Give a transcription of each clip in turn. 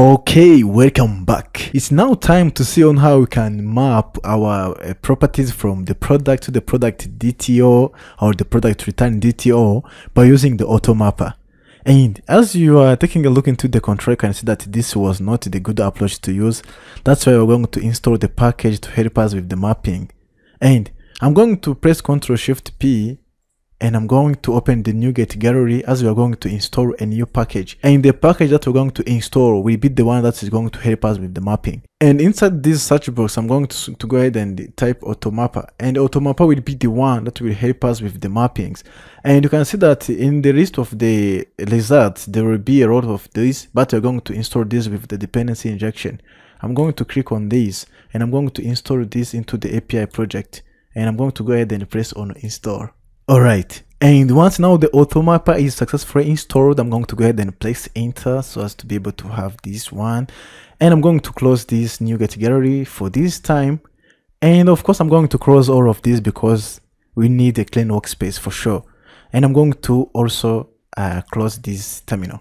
Okay, welcome back. It's now time to see on how we can map our uh, properties from the product to the product DTO or the product return DTO by using the auto mapper. And as you are taking a look into the control, you can see that this was not the good approach to use. That's why we're going to install the package to help us with the mapping. And I'm going to press Ctrl Shift P and I'm going to open the NuGet gallery as we are going to install a new package. And the package that we're going to install will be the one that is going to help us with the mapping. And inside this search box, I'm going to, to go ahead and type AutoMapper. And AutoMapper will be the one that will help us with the mappings. And you can see that in the list of the results, there will be a lot of these, but we're going to install this with the dependency injection. I'm going to click on this and I'm going to install this into the API project. And I'm going to go ahead and press on install. Alright, and once now the AutoMapper is successfully installed, I'm going to go ahead and place enter so as to be able to have this one. And I'm going to close this NuGet gallery for this time. And of course, I'm going to close all of this because we need a clean workspace for sure. And I'm going to also uh, close this terminal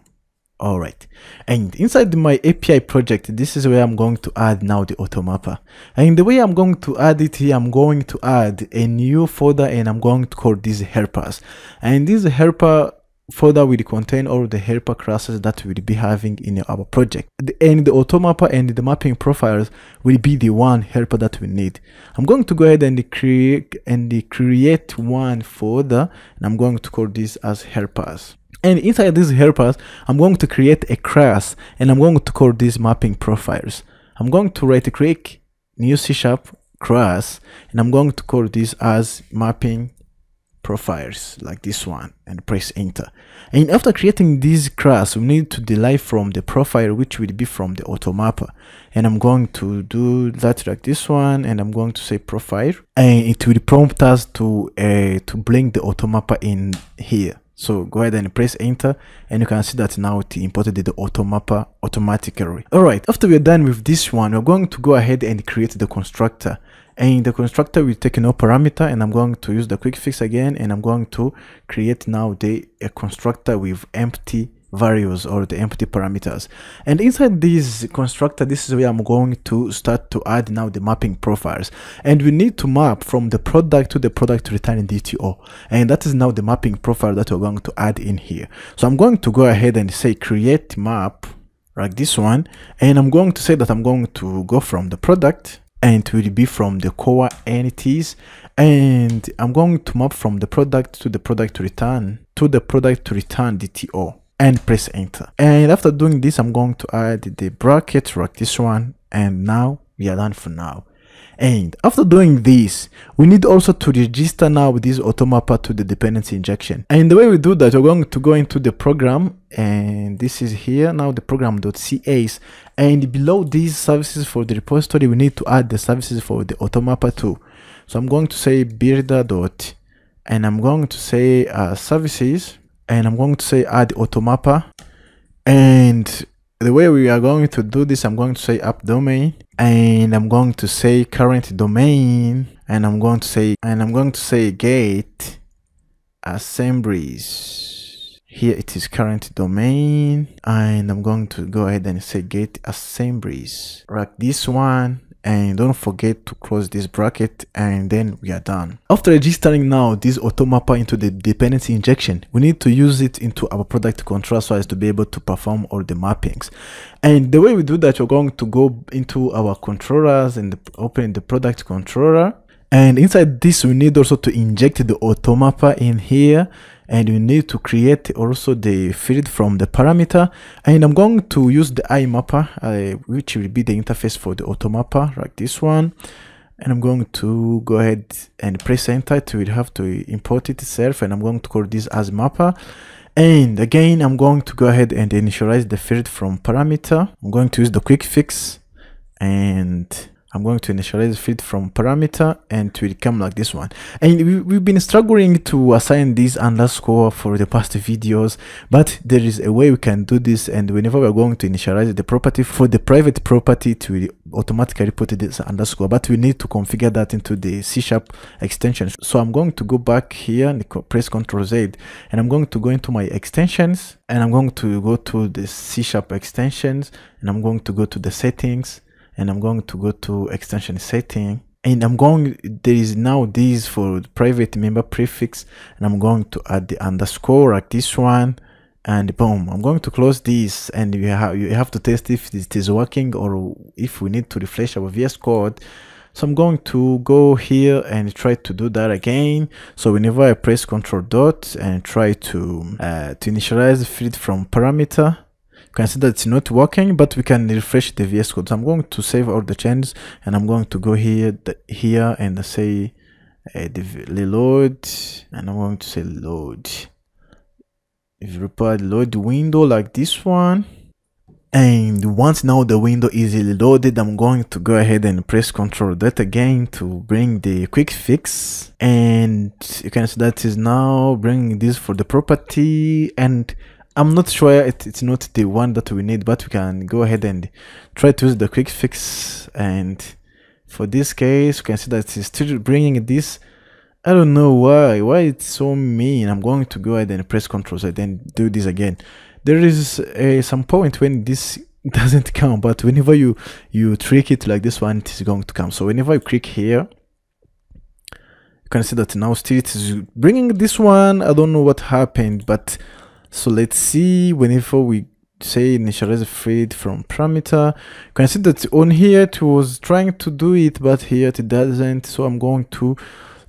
all right. And inside my api project this is where i'm going to add now the automapper. And the way i'm going to add it here i'm going to add a new folder and i'm going to call this helpers. And this helper folder will contain all the helper classes that we'll be having in our project. And the automapper and the mapping profiles will be the one helper that we need. I'm going to go ahead and create and create one folder and i'm going to call this as helpers and inside these helpers, I'm going to create a class and I'm going to call these mapping profiles. I'm going to right click new C sharp class and I'm going to call this as mapping profiles like this one and press enter. And after creating this class, we need to derive from the profile which will be from the automapper. And I'm going to do that like this one and I'm going to say profile and it will prompt us to uh, to bring the automapper in here. So go ahead and press enter and you can see that now it imported the automapper automatically. Alright, after we're done with this one, we're going to go ahead and create the constructor. And in the constructor will take no parameter and I'm going to use the quick fix again and I'm going to create now the a constructor with empty values or the empty parameters. And inside this constructor this is where i'm going to start to add now the mapping profiles. And we need to map from the product to the product returning dto and that is now the mapping profile that we're going to add in here. So i'm going to go ahead and say create map like this one. And i'm going to say that i'm going to go from the product and it will be from the core entities. And i'm going to map from the product to the product return to the product return dto and press enter. And after doing this i'm going to add the bracket like this one and now we are done for now. And after doing this we need also to register now this automapper to the dependency injection. And the way we do that we're going to go into the program and this is here now the program.cs and below these services for the repository we need to add the services for the automapper too. So i'm going to say builder dot and i'm going to say uh, services and I'm going to say add automapper. And the way we are going to do this I'm going to say app domain and I'm going to say current domain and I'm going to say and I'm going to say get assemblies. Here it is current domain and I'm going to go ahead and say get assemblies. Like this one and don't forget to close this bracket and then we are done. After registering now this automapper into the dependency injection, we need to use it into our product control so as to be able to perform all the mappings. And the way we do that, we're going to go into our controllers and open the product controller. And inside this, we need also to inject the automapper in here and you need to create also the field from the parameter. And i'm going to use the imapper uh, which will be the interface for the automapper like this one. And i'm going to go ahead and press enter. It will have to import it itself and i'm going to call this as mapper. And again i'm going to go ahead and initialize the field from parameter. I'm going to use the quick fix and I'm going to initialize field from parameter and it will come like this one. And we, we've been struggling to assign this underscore for the past videos, but there is a way we can do this. And whenever we're going to initialize the property for the private property to automatically put this underscore, but we need to configure that into the C sharp extension. So I'm going to go back here and press Ctrl Z and I'm going to go into my extensions and I'm going to go to the C sharp extensions and I'm going to go to the settings and I'm going to go to extension setting. And I'm going there is now this for private member prefix and I'm going to add the underscore like this one and boom I'm going to close this. And you have you have to test if it is working or if we need to refresh our VS code. So I'm going to go here and try to do that again. So whenever I press Ctrl dot and try to uh, to initialize field from parameter, can see that it's not working but we can refresh the vs code. So i'm going to save all the changes and i'm going to go here the, here and say uh, the load and i'm going to say load. If you the load window like this one and once now the window is loaded i'm going to go ahead and press ctrl that again to bring the quick fix. And you can see that is now bringing this for the property and I'm not sure it, it's not the one that we need, but we can go ahead and try to use the quick fix. And for this case, you can see that it's still bringing this. I don't know why, why it's so mean. I'm going to go ahead and press Ctrl Z and then do this again. There is some point when this doesn't come, but whenever you, you trick it like this one, it is going to come. So whenever you click here, you can see that now still it is bringing this one. I don't know what happened, but so let's see whenever we say initialize field from parameter you can see that on here it was trying to do it but here it doesn't so i'm going to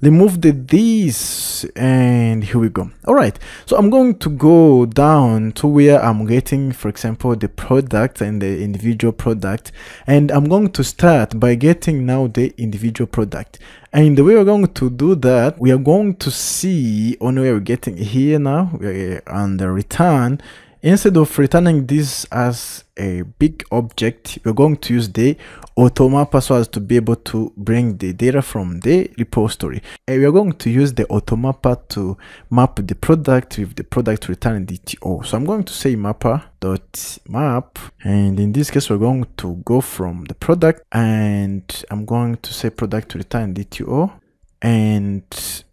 remove the this and here we go. All right so i'm going to go down to where i'm getting for example the product and the individual product and i'm going to start by getting now the individual product. And the way we're going to do that we are going to see on where we're getting here now on the return Instead of returning this as a big object, we're going to use the automapper so as to be able to bring the data from the repository. And we're going to use the automapper to map the product with the product return DTO. So I'm going to say mapper dot map and in this case we're going to go from the product and I'm going to say product return DTO and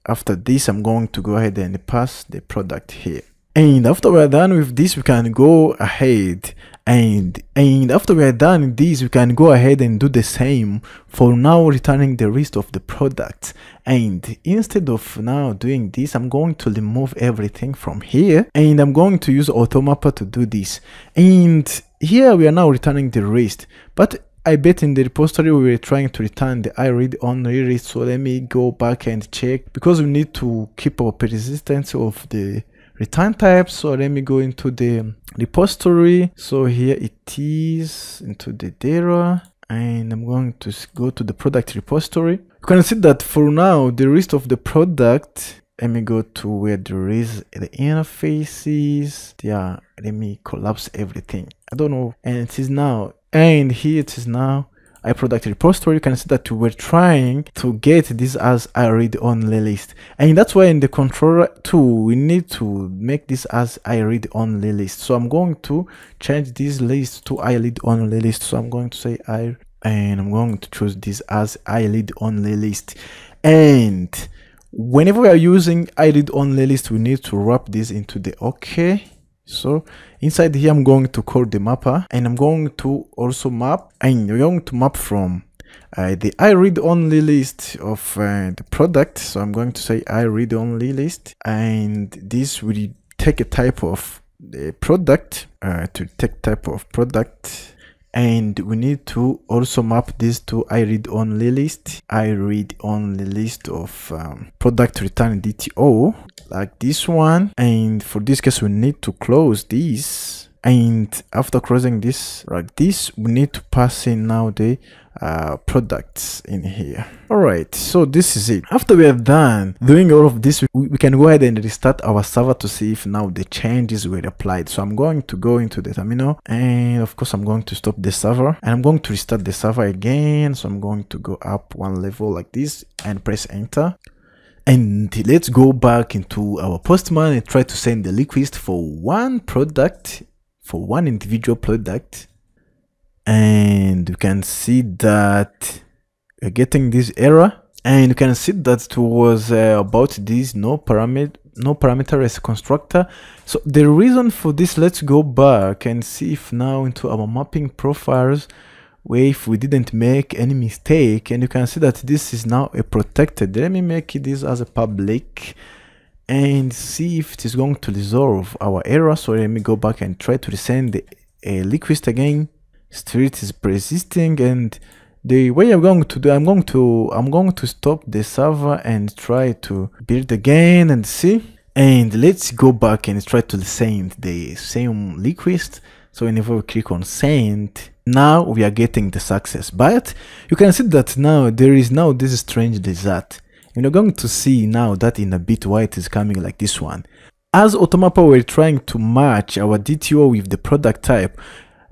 after this I'm going to go ahead and pass the product here and after we're done with this we can go ahead and and after we're done this we can go ahead and do the same for now returning the rest of the product and instead of now doing this i'm going to remove everything from here and i'm going to use automapper to do this. And here we are now returning the rest but I bet in the repository we were trying to return the I read only list so let me go back and check because we need to keep our persistence of the return type. So let me go into the repository. So here it is into the data and i'm going to go to the product repository. You can see that for now the rest of the product let me go to where there is the interfaces. Yeah let me collapse everything. I don't know. And it is now and here it is now iProduct repository, you can see that we're trying to get this as a read-only list. And that's why in the controller tool, we need to make this as a read-only list. So I'm going to change this list to I read-only list. So I'm going to say I, and I'm going to choose this as I read-only list. And whenever we are using I read-only list, we need to wrap this into the OK so inside here i'm going to call the mapper and i'm going to also map and we're going to map from uh, the i read only list of uh, the product. So i'm going to say i read only list and this will take a type of the product uh, to take type of product and we need to also map this to I read only list. I read only list of um, product return DTO like this one. And for this case we need to close this. And after closing this like this we need to pass in now the uh, products in here. All right so this is it. After we have done doing all of this we, we, can go ahead and restart our server to see if now the changes were applied. So i'm going to go into the terminal and of course i'm going to stop the server and i'm going to restart the server again. So i'm going to go up one level like this and press enter. And let's go back into our postman and try to send the request for one product for one individual product and you can see that you're getting this error. And you can see that it was uh, about this no parameter no parameter as a constructor. So the reason for this let's go back and see if now into our mapping profiles where if we didn't make any mistake. And you can see that this is now a protected. Let me make this as a public and see if it is going to resolve our error. So let me go back and try to resend the uh, request again street is persisting and the way I'm going to do I'm going to I'm going to stop the server and try to build again and see. And let's go back and try to send the same request. So whenever we click on send now we are getting the success. But you can see that now there is now this strange result and you're going to see now that in a bit why it is coming like this one. As Automapper we're trying to match our DTO with the product type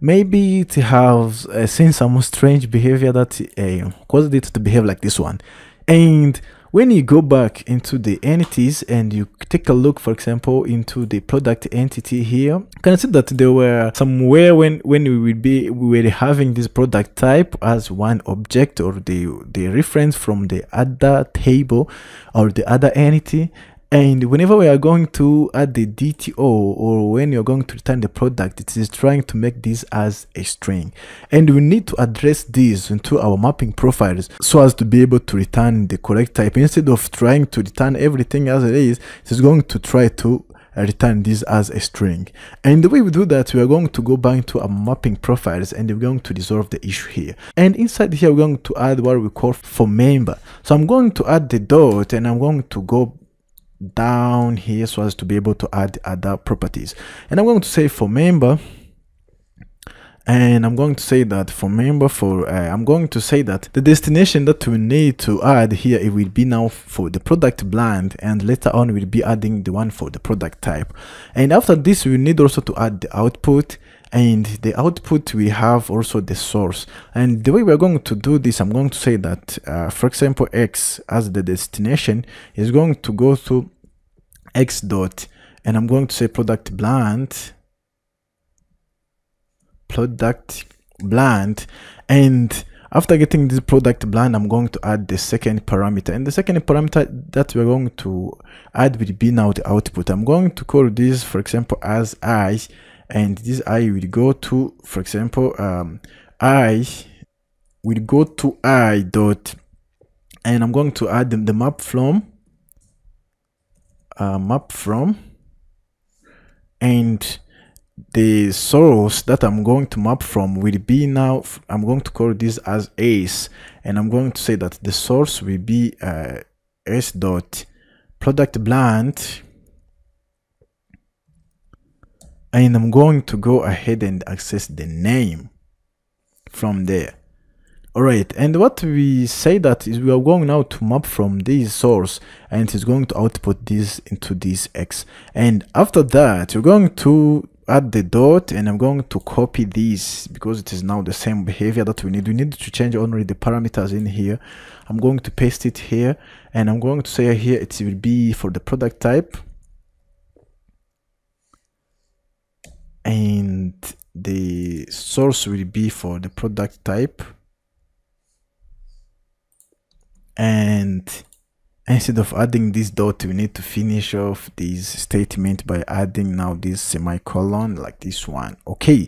maybe it has uh, seen some strange behavior that uh, caused it to behave like this one. And when you go back into the entities and you take a look for example into the product entity here you can see that there were somewhere when when we would be we were having this product type as one object or the the reference from the other table or the other entity and whenever we are going to add the DTO or when you're going to return the product, it is trying to make this as a string. And we need to address this into our mapping profiles so as to be able to return the correct type. Instead of trying to return everything as it is, it is going to try to return this as a string and the way we do that we are going to go back to our mapping profiles and we're going to resolve the issue here and inside here we're going to add what we call for member so i'm going to add the dot and i'm going to go down here so as to be able to add other properties. And i'm going to say for member and I'm going to say that for member for uh, I'm going to say that the destination that we need to add here it will be now for the product brand and later on we'll be adding the one for the product type. And after this we need also to add the output and the output we have also the source. And the way we're going to do this i'm going to say that uh, for example x as the destination is going to go to x dot and i'm going to say product brand product brand and after getting this product brand i'm going to add the second parameter. And the second parameter that we're going to add will be now the output. I'm going to call this for example as i and this i will go to for example um, i will go to i dot. And i'm going to add the, the map from uh, map from and the source that i'm going to map from will be now i'm going to call this as ace and i'm going to say that the source will be uh, s dot. Product brand and I'm going to go ahead and access the name from there. All right and what we say that is we are going now to map from this source and it's going to output this into this x. And after that we're going to add the dot and i'm going to copy this because it is now the same behavior that we need. We need to change only the parameters in here. I'm going to paste it here and i'm going to say here it will be for the product type and the source will be for the product type. And instead of adding this dot we need to finish off this statement by adding now this semicolon like this one. Okay.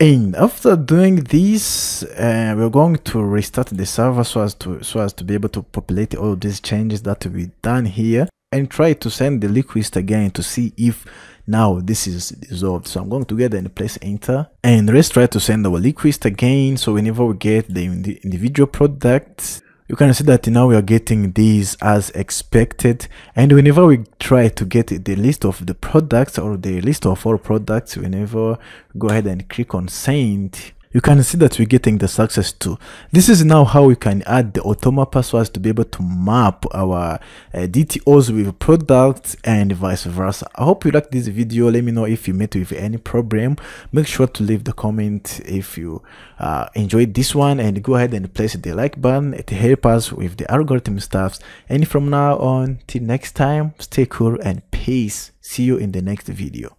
And after doing this uh, we're going to restart the server so as to so as to be able to populate all these changes that we done here and try to send the request again to see if now this is dissolved. so i'm going to get and press enter. And let's try to send our request again. So whenever we get the individual products you can see that now we are getting these as expected. And whenever we try to get the list of the products or the list of all products whenever go ahead and click on send you can see that we're getting the success too. This is now how we can add the automa passwords to be able to map our uh, dtos with products and vice versa. I hope you like this video. Let me know if you met with any problem. Make sure to leave the comment if you uh, enjoyed this one and go ahead and place the like button. To help us with the algorithm stuffs. And from now on till next time stay cool and peace. See you in the next video